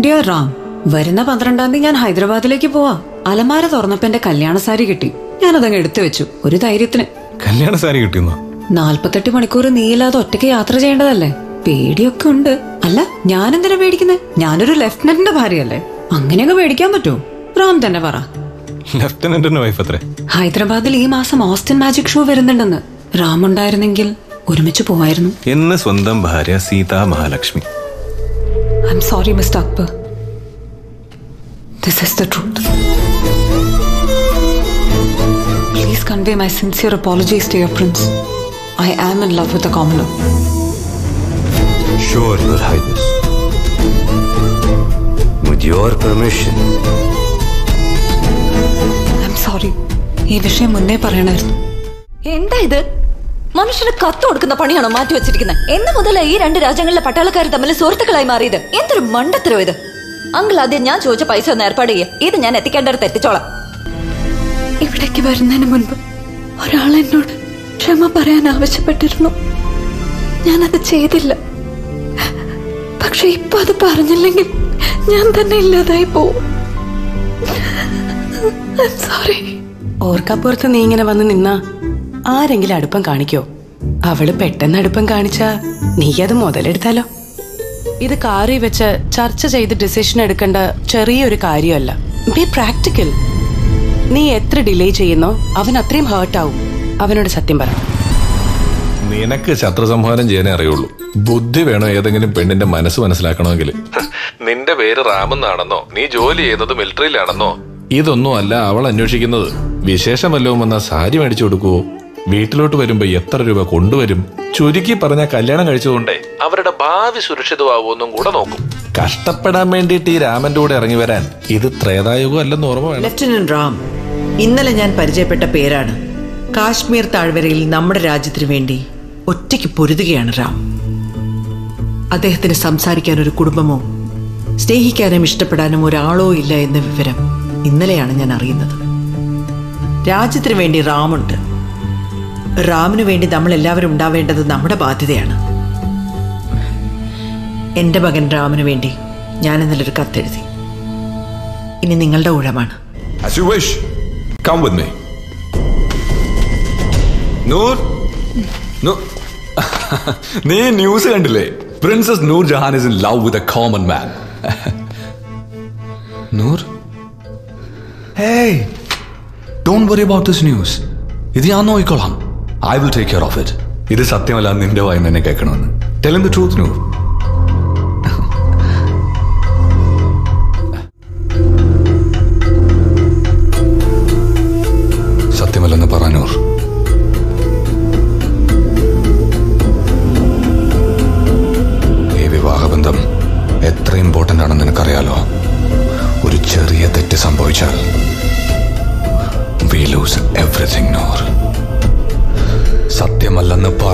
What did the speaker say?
Dear Ram വരുന്ന പന്ത്രണ്ടാം തീയതി ഞാൻ ഹൈദരാബാദിലേക്ക് പോവാ. അലമാര തുറന്നപ്പോ എന്റെ കല്യാണ സാരി കിട്ടി. ഞാനതങ്ങ് എടുത്തു വെച്ചു. ഒരു ധൈര്യത്തിന്. കല്യാണ സാരി കിട്ടിയെന്നോ? നാൽപ്പത്തെട്ട് മണിക്കൂർ നീയില്ലാതെ ഒറ്റയ്ക്ക് യാത്ര ചെയ്യേണ്ടതല്ലേ? പേടിയൊക്കെ ഉണ്ട്. അല്ല ഞാനെന്തിനാ പേടിക്കുന്നത് ഞാനൊരു ലെഫ്റ്റനന്റിന്റെ ഭാര്യയല്ലേ. അങ്ങനെയൊക്കെ പേടിക്കാൻ പറ്റുമോ? റാം തന്നെ പറ. ലെഫ്റ്റനന്റിന്റെ വൈഫ് അത്രേ ഹൈദരാബാദിൽ ഈ മാസം ഓസ്റ്റിൻ മാജിക് ഷോ വരുന്നുണ്ടെന്ന്. റാം ഉണ്ടായിരുന്നെങ്കിൽ ഒരുമിച്ച് പോവായിരുന്നു. എന്ന് സ്വന്തം ഭാര്യ Sita Mahalakshmi I'm sorry mister Akbar this is the truth please convey my sincere apologies to your prince I am in love with a commoner Sure, Your Highness. With your permission, I'm sorry ഈ വിഷയം മുന്നേ പറയണമായിരുന്നു എന്താ ഇത് മനുഷ്യന് കത്ത് കൊടുക്കുന്ന പണിയാണോ മാറ്റി വെച്ചിരിക്കുന്നത് എന്ന് മുതൽ ഈ രണ്ട് രാജ്യങ്ങളിലെ പട്ടാളക്കാർ തമ്മിൽ സുഹൃത്തുക്കളായി മാറിയത്. എന്തൊരു മണ്ടത്തരോ ഇത്. അങ്കിൾ ആദ്യം ഞാൻ ചോദിച്ച പൈസ ഒന്ന് ഏർപ്പാട് ചെയ്യുക ഇത് ഞാൻ എത്തിക്കേണ്ടടുത്ത് എത്തിച്ചോളാം ഇവിടേക്ക് വരുന്നതിന് മുൻപ് ഒരാൾ എന്നോട് ക്ഷമ പറയാൻ ആവശ്യപ്പെട്ടിരുന്നു. ഞാനത് ചെയ്തില്ല. പക്ഷെ ഇപ്പൊ അത് പറഞ്ഞില്ലെങ്കിൽ ഞാൻ തന്നെ ഇല്ലാതായി പോവും. സോറി ഓർക്കപ്പുറത്ത് നീ ഇങ്ങനെ വന്ന് നിന്നാ ആരെങ്കിലും അടുപ്പം കാണിക്കോ? അവൾ പെട്ടെന്ന് അടുപ്പം കാണിച്ചാ നീ അത് മുതലെടുത്താലോ? ഇത് കാറി വെച്ച് ചർച്ച ചെയ്ത് ഡിസിഷൻ എടുക്കേണ്ട ചെറിയൊരു കാര്യമല്ല. ബി പ്രാക്ടിക്കൽ നീ എത്ര ഡിലേ ചെയ്യുന്നോ അവൻ അത്രയും ഹേർട്ടാവും അവനോട് സത്യം പറ. നിനക്ക് ശത്രു സംഹാരം ചെയ്യാനേ അറിയുള്ളൂ. ബുദ്ധി വേണോ ഏതെങ്കിലും പെണ്ണിന്റെ മനസ്സ് മനസ്സിലാക്കണമെങ്കിൽ? നിന്റെ പേര് റാമെന്നാണെന്നോ നീ ജോലി ചെയ്യുന്നത് മിലിറ്ററിയിലാണെന്നോ ഇതൊന്നും അല്ല അവൾ അന്വേഷിക്കുന്നത്. വിശേഷം വല്ലതും വന്ന സാരി മേടിച്ചു കൊടുക്കുവോ? വീട്ടിലോട്ട് വരുമ്പോ എത്ര രൂപ കൊണ്ടുവരും? ചുരുക്കി പറഞ്ഞ കല്യാണം കഴിച്ചതുകൊണ്ടേ അവരുടെ ഭാവി സുരക്ഷിതമാവുമെന്നും കൂടെ നോക്കും. കഷ്ടപ്പെടാൻ വേണ്ടിയിട്ട് ഈ രാമന്റെ കൂടെ ഇറങ്ങി വരാൻ ഇത് ത്രേതായുഗം അല്ലെന്ന് ഓർമ്മ വേണം. റാം ഇന്നലെ ഞാൻ പരിചയപ്പെട്ട പേരാണ്. കാശ്മീർ താഴ്വരയിൽ നമ്മുടെ രാജ്യത്തിനു വേണ്ടി ഒറ്റയ്ക്ക് പൊരുതുകയാണ് റാം അദ്ദേഹത്തിന് സംസാരിക്കാൻ ഒരു കുടുംബമോ സ്നേഹിക്കാനും ഇഷ്ടപ്പെടാനും ഒരാളോ ഇല്ല എന്ന വിവരം ഇന്നലെയാണ് ഞാൻ അറിയുന്നത്. രാജ്യത്തിനു വേണ്ടി റാമുണ്ട്. റാമിനു വേണ്ടി നമ്മൾ എല്ലാവരും ഉണ്ടാവേണ്ടത് നമ്മുടെ ബാധ്യതയാണ്. എന്റെ മകൻ റാമിനു വേണ്ടി ഞാൻ ഇന്നലെ ഒരു കത്തെഴുതി. ഇനി നിങ്ങളുടെ ഊഴമാണ്. As you wish. Come with me. Noor നീ ന്യൂസ് കണ്ടില്ലേ? Princess Noor Jahan is in love with a common man Noor? Hey don't worry about this news ഇത് ഞാൻ നോക്കിക്കോളാം. I will take care of it ഇത് സത്യമല്ല നിന്റെ വായി തന്നെ കേൾക്കണമെന്ന്. ടെലിം ദ ട്രൂത്ത് നൂർ സത്യമല്ലെന്ന് പറ ഈ വിവാഹബന്ധം എത്ര ഇമ്പോർട്ടന്റ് ആണെന്ന് നിനക്കറിയാലോ? ഒരു ചെറിയ തെറ്റ് സംഭവിച്ചാൽ വി ലൂസ് എവറിഥിങ് നൂർ സത്യമല്ലെന്ന് പറ നൂർ